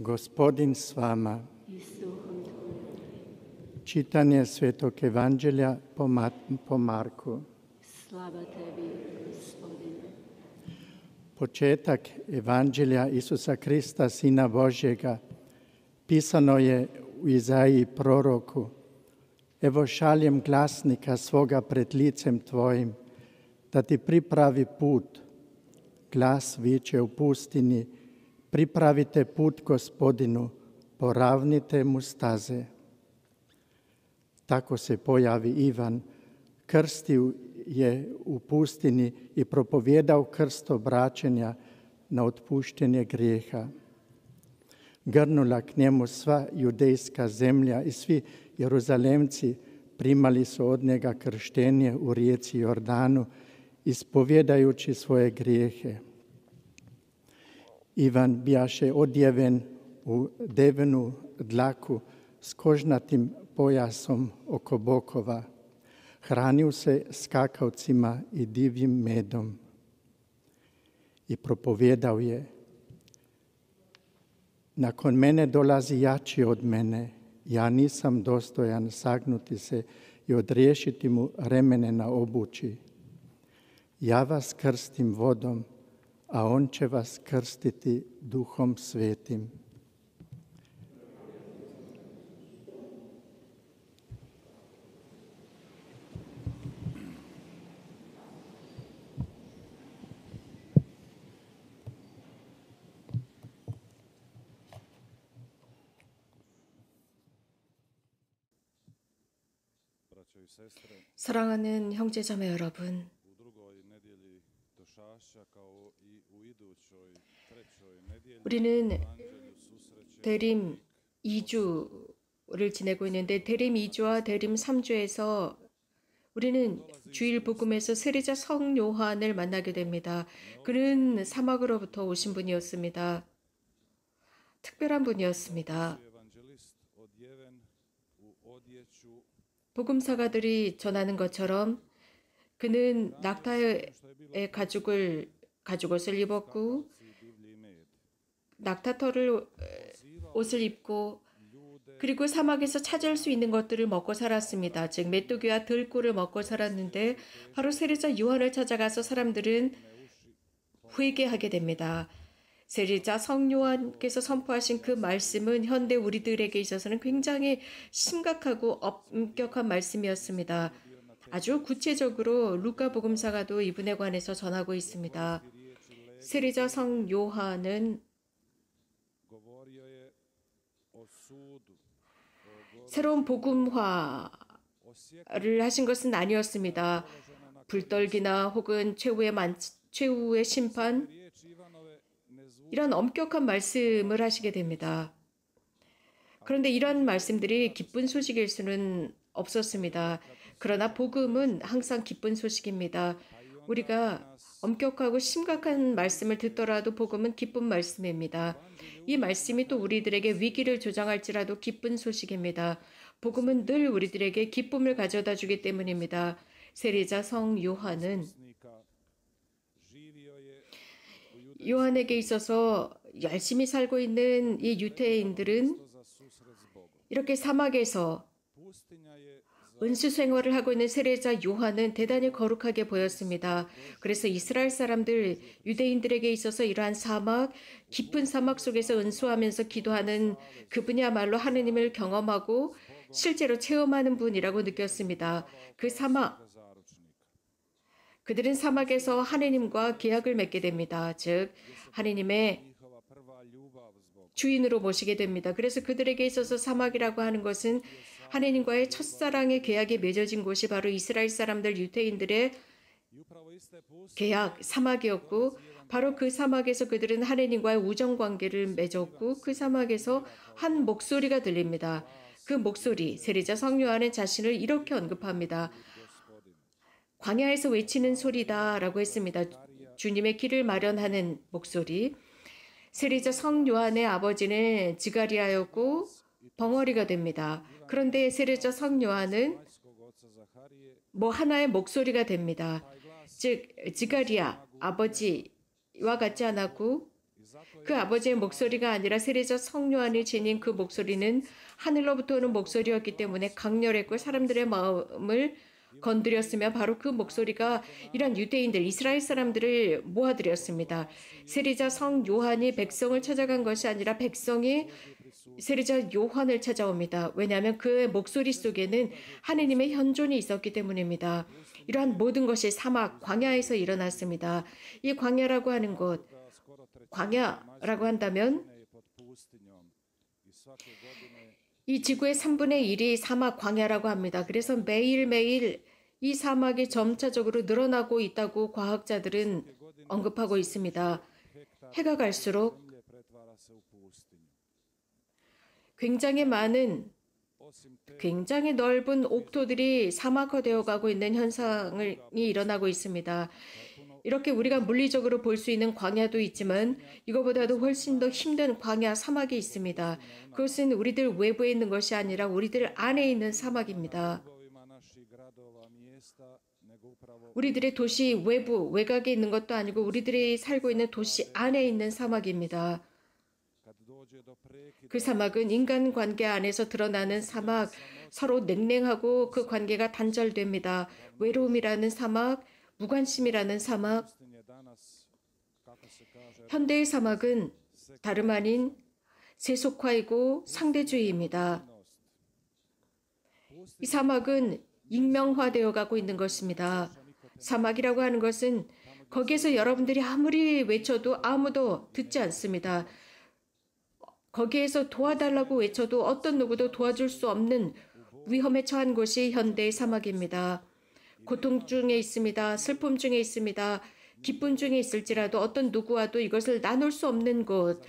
Gospodin s vama. Čitanje Svetog Evanđelja po, Ma- po Marku. Slava tebi, Gospodine. Početak Evanđelja Isusa Krista, Sina Božjega, pisano je u Izaiji proroku. Evo šaljem glasnika svoga pred licem tvojim, da ti pripravi put. Glas viče u pustini, pripravite put gospodinu, poravnite mu staze. Tako se pojavi Ivan, krstio je u pustini i propovjedao krst obraćenja na otpuštenje grijeha. Grnula k njemu sva judejska zemlja i svi Jeruzalemci primali su od njega krštenje u rijeci Jordanu, ispovjedajući svoje grijehe. Ivan bijaše odjeven u devenu dlaku s kožnatim pojasom oko bokova. Hranio se skakavcima i divljim medom. I propovjedao je, nakon mene dolazi jači od mene, ja nisam dostojan sagnuti se i odriješiti mu remene na obući. Ja vas krstim vodom, a on će vas krstiti duhom svetim. 사랑하는 형제자매 여러분, 우리는 대림 2주를 지내고 있는데 대림 2주와 대림 3주에서 우리는 주일 복음에서 세례자 성 요한을 만나게 됩니다. 그는 사막으로부터 오신 분이었습니다. 특별한 분이었습니다. 복음사가들이 전하는 것처럼 그는 낙타의 가죽을 가죽 옷을 입었고 i divlji med. 낙타털을 옷을 입고 그리고 사막에서 찾을 수 있는 것들을 먹고 살았습니다. 즉 메뚜기와 들꿀을 먹고 살았는데 바로 세례자 요한을 찾아가서 사람들은 회개하게 됩니다. 세례자 성요한께서 선포하신 그 말씀은 현대 우리들에게 있어서는 굉장히 심각하고 엄격한 말씀이었습니다. 아주 구체적으로 루카 복음사가도 이분에 관해서 전하고 있습니다. 세례자 성 요한은 새로운 복음화를 하신 것은 아니었습니다. 불떨기나 혹은 최후의 만, 최후의 심판 이런 엄격한 말씀을 하시게 됩니다. 그런데 이런 말씀들이 기쁜 소식일 수는 없었습니다. 그러나 복음은 항상 기쁜 소식입니다. 우리가 엄격하고 심각한 말씀을 듣더라도 복음은 기쁜 말씀입니다. 이 말씀이 또 우리들에게 위기를 조장할지라도 기쁜 소식입니다. 복음은 늘 우리들에게 기쁨을 가져다 주기 때문입니다. 세례자 성 요한은 요한에게 있어서 열심히 살고 있는 이 유태인들은. 이렇게 사막에서 은수 생활을 하고 있는 세례자 요한은 대단히 거룩하게 보였습니다. 그래서 이스라엘 사람들, 유대인들에게 있어서 이러한 사막, 깊은 사막 속에서 은수하면서 기도하는 그분이야말로 하느님을 경험하고 실제로 체험하는 분이라고 느꼈습니다. 그 사막. 그들은 사막에서 하느님과 계약을 맺게 됩니다. 즉, 하느님의. 주인으로 모시게 됩니다. 그래서 그들에게 있어서 사막이라고 하는 것은 하나님과의 첫사랑의 계약이 맺어진 곳이 바로 이스라엘 사람들 유태인들의 계약 사막이었고 바로 그 사막에서 그들은 하나님과의 우정 관계를 맺었고 그 사막에서 한 목소리가 들립니다. 그 목소리 세리자 성요한은 자신을 이렇게 언급합니다. 광야에서 외치는 소리다라고 했습니다. 주님의 길을 마련하는 목소리. 세리자 성요한의 아버지는 지가리아였고 벙어리가 됩니다. 그런데 세리자 성요한은 뭐 하나의 목소리가 됩니다. 즉 지가리아 아버지와 같지 않았고 그 아버지의 목소리가 아니라 세례자 성요한이 지닌 그 목소리는 하늘로부터 오는 목소리였기 때문에 강렬했고 사람들의 마음을 건드렸으며 바로 그 목소리가 이런 유대인들 이스라엘 사람들을 모아들였습니다. 세례자 성 요한이 백성을 찾아간 것이 아니라 백성이 세례자 요한을 찾아옵니다. 왜냐하면 그의 목소리 속에는 하느님의 현존이 있었기 때문입니다. 이러한 모든 것이 사막 광야에서 일어났습니다. 이 광야라고 하는 곳 광야라고 한다면 이 지구의 3분의 1이 사막 광야라고 합니다. 그래서 매일매일 이 사막이 점차적으로 늘어나고 있다고 과학자들은 언급하고 있습니다. 해가 갈수록 굉장히 많은 굉장히 넓은 옥토들이 사막화되어 가고 있는 현상이 일어나고 있습니다. 이렇게 우리가 물리적으로 볼 수 있는 광야도 있지만 이거보다도 훨씬 더 힘든 광야 사막이 있습니다. 그것은 우리들 외부에 있는 것이 아니라 우리들 안에 있는 사막입니다. 우리들의 도시 외부 외곽에 있는 것도 아니고 우리들이 살고 있는 도시 안에 있는 사막입니다. 그 사막은 인간 관계 안에서 드러나는 사막, 서로 냉랭하고 그 관계가 단절됩니다. 외로움이라는 사막, 무관심이라는 사막, 현대의 사막은 다름 아닌 세속화이고 상대주의입니다. 이 사막은 익명화되어 가고 있는 것입니다. 사막이라고 하는 것은 거기에서 여러분들이 아무리 외쳐도 아무도 듣지 않습니다. 거기에서 도와달라고 외쳐도 어떤 누구도 도와줄 수 없는 위험에 처한 곳이 현대의 사막입니다. 고통 중에 있습니다. 슬픔 중에 있습니다. 기쁨 중에 있을지라도 어떤 누구와도 이것을 나눌 수 없는 곳,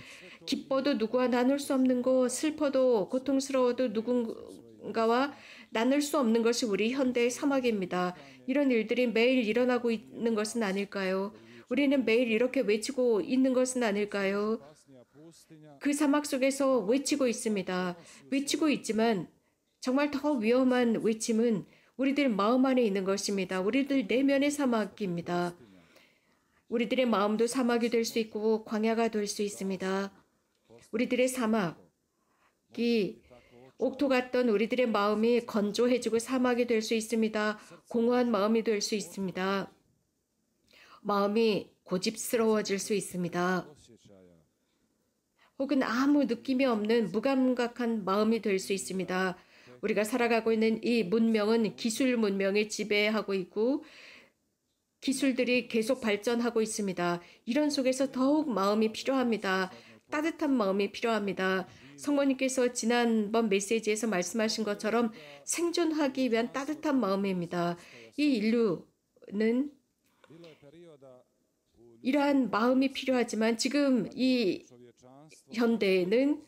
기뻐도 누구와 나눌 수 없는 곳, 슬퍼도 고통스러워도 누군가와 나눌 수 없는 것이 우리 현대의 사막입니다. 이런 일들이 매일 일어나고 있는 것은 아닐까요? 우리는 매일 이렇게 외치고 있는 것은 아닐까요? 그 사막 속에서 외치고 있습니다. 외치고 있지만 정말 더 위험한 외침은 우리들 마음 안에 있는 것입니다. 우리들 내면의 사막입니다. 우리들의 마음도 사막이 될 수 있고 광야가 될 수 있습니다. 우리들의 사막이 옥토 같던 우리들의 마음이 건조해지고 사막이 될 수 있습니다. 공허한 마음이 될 수 있습니다. 마음이 고집스러워질 수 있습니다. 혹은 아무 느낌이 없는 무감각한 마음이 될 수 있습니다. 우리가 살아가고 있는 이 문명은 기술 문명에 지배하고 있고 기술들이 계속 발전하고 있습니다. 이런 속에서 더욱 마음이 필요합니다. 따뜻한 마음이 필요합니다. 성모님께서 지난번 메시지에서 말씀하신 것처럼 생존하기 위한 따뜻한 마음입니다. 이 인류는 이러한 마음이 필요하지만 지금 이 현대에는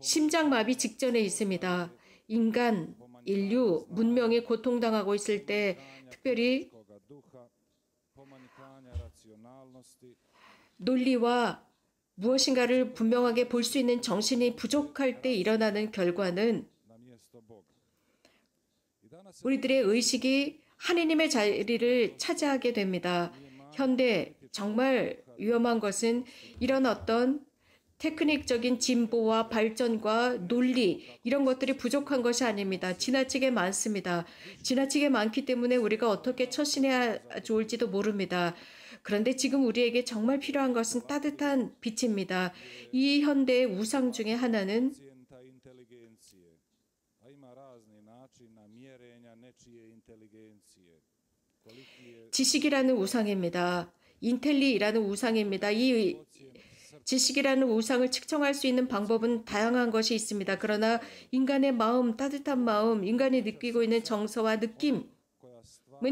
심장마비 직전에 있습니다. 인간, 인류, 문명이 고통당하고 있을 때 특별히 논리와 무엇인가를 분명하게 볼 수 있는 정신이 부족할 때 일어나는 결과는 우리들의 의식이 하느님의 자리를 차지하게 됩니다. 현대 정말 위험한 것은 이런 어떤 테크닉적인 진보와 발전과 논리 이런 것들이 부족한 것이 아닙니다. 지나치게 많습니다. 지나치게 많기 때문에 우리가 어떻게 처신해야 좋을지도 모릅니다. 그런데 지금 우리에게 정말 필요한 것은 따뜻한 빛입니다. 이 현대의 우상 중에 하나는 지식이라는 우상입니다. 인텔리라는 우상입니다. 이 지식이라는 우상을 측정할 수 있는 방법은 다양한 것이 있습니다. 그러나 인간의 마음, 따뜻한 마음, 인간이 느끼고 있는 정서와 느낌은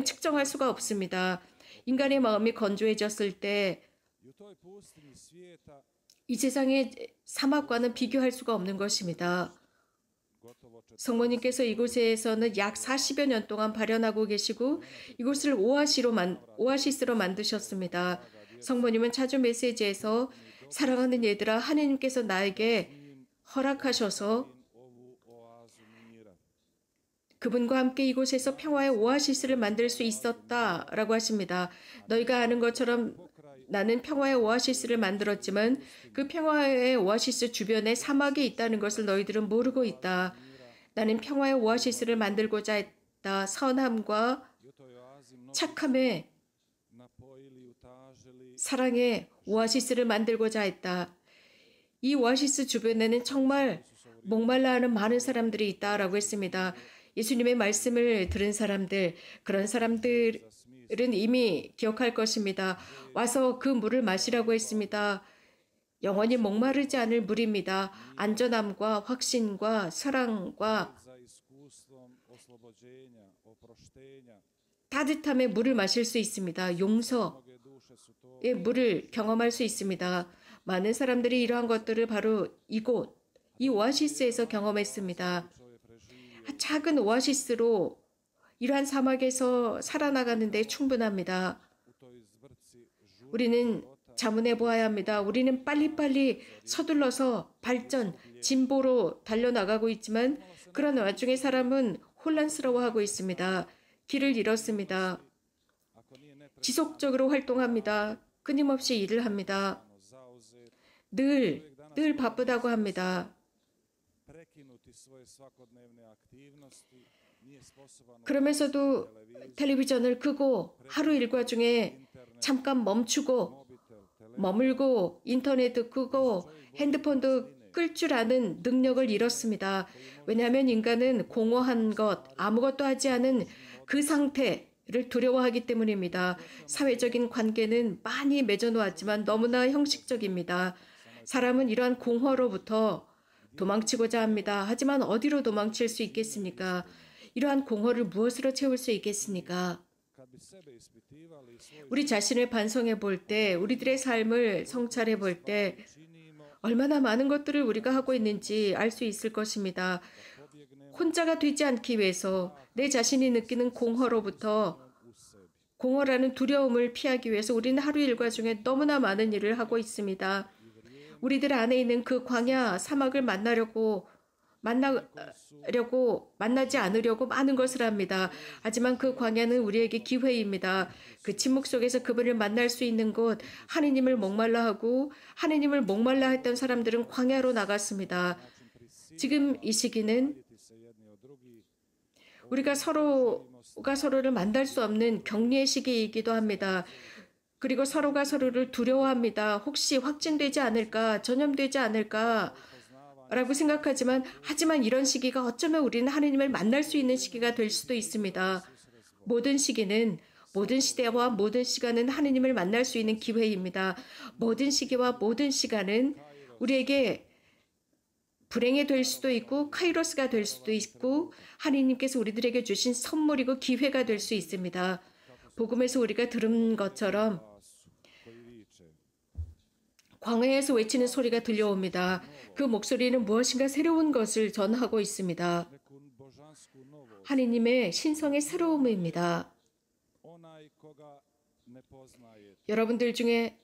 측정할 수가 없습니다. 인간의 마음이 건조해졌을 때 이 세상의 사막과는 비교할 수가 없는 것입니다. 성모님께서 이곳에서는 약 40여 년 동안 발현하고 계시고 이곳을 오아시로 만, 오아시스로 만드셨습니다. 성모님은 차주 메시지에서 사랑하는 얘들아 하나님께서 나에게 허락하셔서. 그분과 함께 이곳에서 평화의 오아시스를 만들 수 있었다라고 하십니다. 너희가 아는 것처럼 나는 평화의 오아시스를 만들었지만 그 평화의 오아시스 주변에 사막이 있다는 것을 너희들은 모르고 있다. 나는 평화의 오아시스를 만들고자 했다. 선함과 착함에 사랑의 오아시스를 만들고자 했다. 이 오아시스 주변에는 정말 목말라 하는 많은 사람들이 있다라고 했습니다. 예수님의 말씀을 들은 사람들, 그런 사람들은 이미 기억할 것입니다. 와서 그 물을 마시라고 했습니다. 영원히 목마르지 않을 물입니다. 안전함과 확신과 사랑과. 따뜻함의 물을 마실 수 있습니다. 용서, 의 물을 경험할 수 있습니다. 많은 사람들이 이러한 것들을 바로 이곳, 이 오아시스에서 경험했습니다. 아, 작은 오아시스로 이러한 사막에서 살아나가는데 충분합니다. 우리는 자문해 보아야 합니다. 우리는 빨리빨리 서둘러서 발전, 진보로 달려나가고 있지만 그런 와중에 사람은 혼란스러워하고 있습니다. 길을 잃었습니다. 지속적으로 활동합니다. 끊임없이 일을 합니다. 늘, 늘 바쁘다고 합니다. 그러면서도 텔레비전을 끄고 하루 일과 중에 잠깐 멈추고 머물고 인터넷도 끄고 핸드폰도 끌 줄 아는 능력을 잃었습니다. 왜냐하면 인간은 공허한 것, 아무것도 하지 않은 그 상태 를 두려워하기 때문입니다. 사회적인 관계는 많이 맺어놓았지만 너무나 형식적입니다. 사람은 이러한 공허로부터 도망치고자 합니다. 하지만 어디로 도망칠 수 있겠습니까? 이러한 공허를 무엇으로 채울 수 있겠습니까? 우리 자신을 반성해 볼 때, 우리들의 삶을 성찰해 볼 때, 얼마나 많은 것들을 우리가 하고 있는지 알 수 있을 것입니다. 혼자가 되지 않기 위해서 내 자신이 느끼는 공허로부터. 공허라는 두려움을 피하기 위해서 우리는 하루 일과 중에 너무나 많은 일을 하고 있습니다. 우리들 안에 있는 그 광야 사막을 만나려고 만나려고 만나지 않으려고 많은 것을 합니다. 하지만 그 광야는 우리에게 기회입니다. 그 침묵 속에서 그분을 만날 수 있는 곳 하느님을 목말라 하고 하느님을 목말라 했던 사람들은 광야로 나갔습니다. 지금 이 시기는 우리가 서로가 서로를 만날 수 없는 격리의 시기이기도 합니다. 그리고 서로가 서로를 두려워합니다. 혹시 확진되지 않을까, 전염되지 않을까, 라고 생각하지만, 하지만 이런 시기가 어쩌면 우리는 하느님을 만날 수 있는 시기가 될 수도 있습니다. 모든 시기는, 모든 시대와 모든 시간은 하느님을 만날 수 있는 기회입니다. 모든 시기와 모든 시간은 우리에게 불행이 될 수도 있고 카이로스가 될 수도 있고 하나님께서 우리들에게 주신 선물이고 기회가 될 수 있습니다. 복음에서 우리가 들은 것처럼 광야에서 외치는 소리가 들려옵니다. 그 목소리는 무엇인가 새로운 것을 전하고 있습니다. 하느님의 신성의 새로움입니다. 여러분들 중에.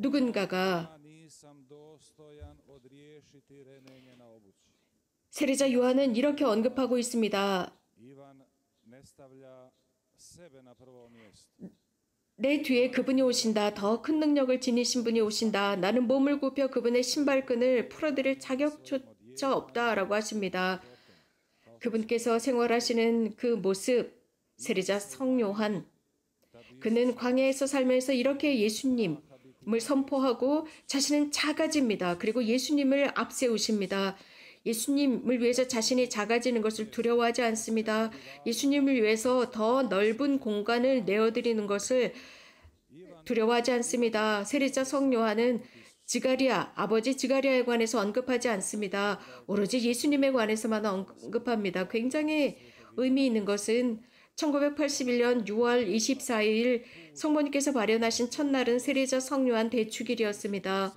누군가가. 세례자 요한은 이렇게 언급하고 있습니다. 내 뒤에 그분이 오신다. 더 큰 능력을 지니신 분이 오신다. 나는 몸을 굽혀 그분의 신발끈을 풀어드릴 자격조차 없다라고 하십니다. 그분께서 생활하시는 그 모습, 세례자 성요한. 그는 광야에서 살면서 이렇게 예수님 을 선포하고 자신은 작아집니다. 그리고 예수님을 앞세우십니다. 예수님을 위해서 자신이 작아지는 것을 두려워하지 않습니다. 예수님을 위해서 더 넓은 공간을 내어드리는 것을 두려워하지 않습니다. 세례자 성요한은 지가리아, 아버지 지가리아에 관해서 언급하지 않습니다. 오로지 예수님에 관해서만 언급합니다. 굉장히 의미 있는 것은 1981년 6월 24일 성모님께서 발현하신 첫날은 세례자 성요한 대축일이었습니다.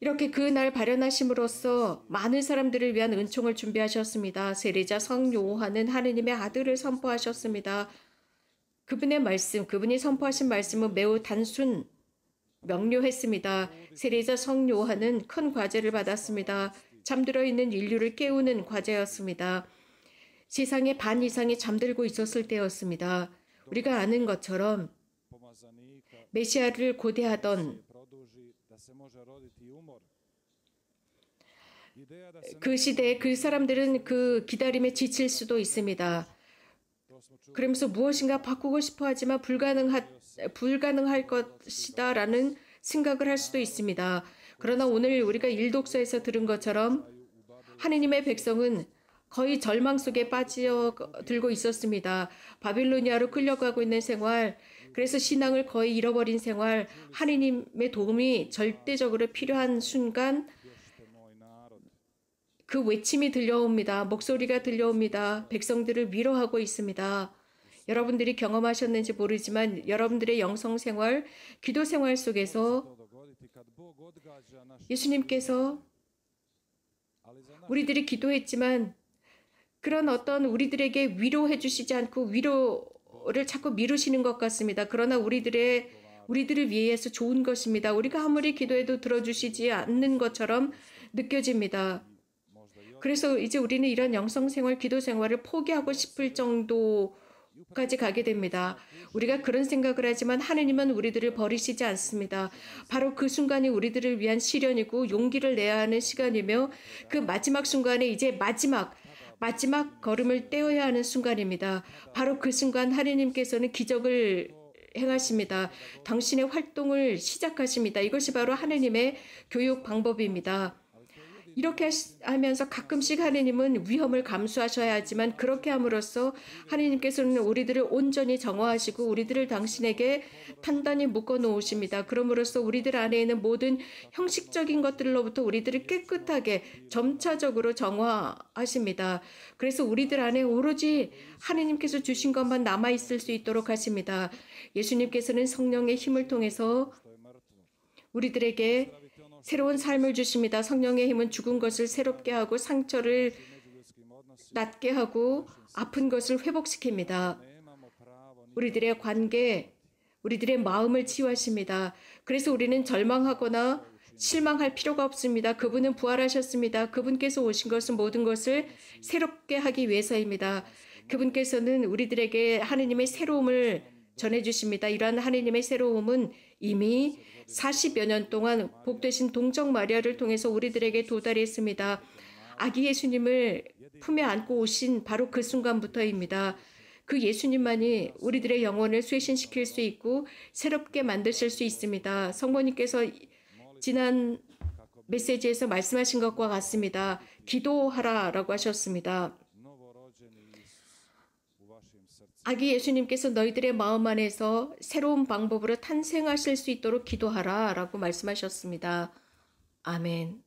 이렇게 그날 발현하심으로써 많은 사람들을 위한 은총을 준비하셨습니다. 세례자 성요한은 하느님의 아들을 선포하셨습니다. 그분의 말씀, 그분이 선포하신 말씀은 매우 단순, 명료했습니다. 세례자 성요한은 큰 과제를 받았습니다. 잠들어 있는 인류를 깨우는 과제였습니다. 세상의 반 이상이 잠들고 있었을 때였습니다. 우리가 아는 것처럼 메시아를 고대하던 그 시대에 그 사람들은 그 기다림에 지칠 수도 있습니다. 그러면서 무엇인가 바꾸고 싶어 하지만 불가능하, 불가능할 것이다 라는 생각을 할 수도 있습니다. 그러나 오늘 우리가 일독서에서 들은 것처럼 하느님의 백성은 거의 절망 속에 빠져들고 있었습니다. 바빌로니아로 끌려가고 있는 생활, 그래서 신앙을 거의 잃어버린 생활, 하느님의 도움이 절대적으로 필요한 순간. 그 외침이 들려옵니다. 목소리가 들려옵니다. 백성들을 위로하고 있습니다. 여러분들이 경험하셨는지 모르지만 여러분들의 영성 생활, 기도 생활 속에서 예수님께서 우리들이 기도했지만 그런 어떤 우리들에게 위로해 주시지 않고 위로를 자꾸 미루시는 것 같습니다. 그러나 우리들의 우리들을 위해서 좋은 것입니다. 우리가 아무리 기도해도 들어주시지 않는 것처럼 느껴집니다. 그래서 이제 우리는 이런 영성 생활, 기도 생활을 포기하고 싶을 정도 까지 가게 됩니다. 우리가 그런 생각을 하지만 하느님은 우리들을 버리시지 않습니다. 바로 그 순간이 우리들을 위한 시련이고 용기를 내야 하는 시간이며 그 마지막 순간에 이제 마지막 마지막 걸음을 떼어야 하는 순간입니다. 바로 그 순간 하느님께서는 기적을 행하십니다. 당신의 활동을 시작하십니다. 이것이 바로 하느님의 교육 방법입니다. 이렇게 하면서 가끔씩 하느님은 위험을 감수하셔야 하지만 그렇게 함으로써 하느님께서는 우리들을 온전히 정화하시고 우리들을 당신에게 단단히 묶어 놓으십니다. 그럼으로써 우리들 안에 있는 모든 형식적인 것들로부터 우리들을 깨끗하게 점차적으로 정화하십니다. 그래서 우리들 안에 오로지 하느님께서 주신 것만 남아 있을 수 있도록 하십니다. 예수님께서는 성령의 힘을 통해서. 우리들에게 새로운 삶을 주십니다. 성령의 힘은 죽은 것을 새롭게 하고 상처를 낫게 하고 아픈 것을 회복시킵니다. 우리들의 관계, 우리들의 마음을 치유하십니다. 그래서 우리는 절망하거나 실망할 필요가 없습니다. 그분은 부활하셨습니다. 그분께서 오신 것은 모든 것을 새롭게 하기 위해서입니다. 그분께서는 우리들에게 하느님의 새로움을 전해주십니다. 이러한 하느님의 새로움은 이미 40여 년 동안 복되신 동정 마리아를 통해서 우리들에게 도달했습니다. 아기 예수님을 품에 안고 오신 바로 그 순간부터입니다. 그 예수님만이 우리들의 영혼을 쇄신시킬 수 있고 새롭게 만드실 수 있습니다. 성모님께서 지난 메시지에서 말씀하신 것과 같습니다. 기도하라라고 하셨습니다. 아기 예수님께서 너희들의 마음 안에서 새로운 방법으로 탄생하실 수 있도록 기도하라 라고 말씀하셨습니다. 아멘.